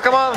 come on.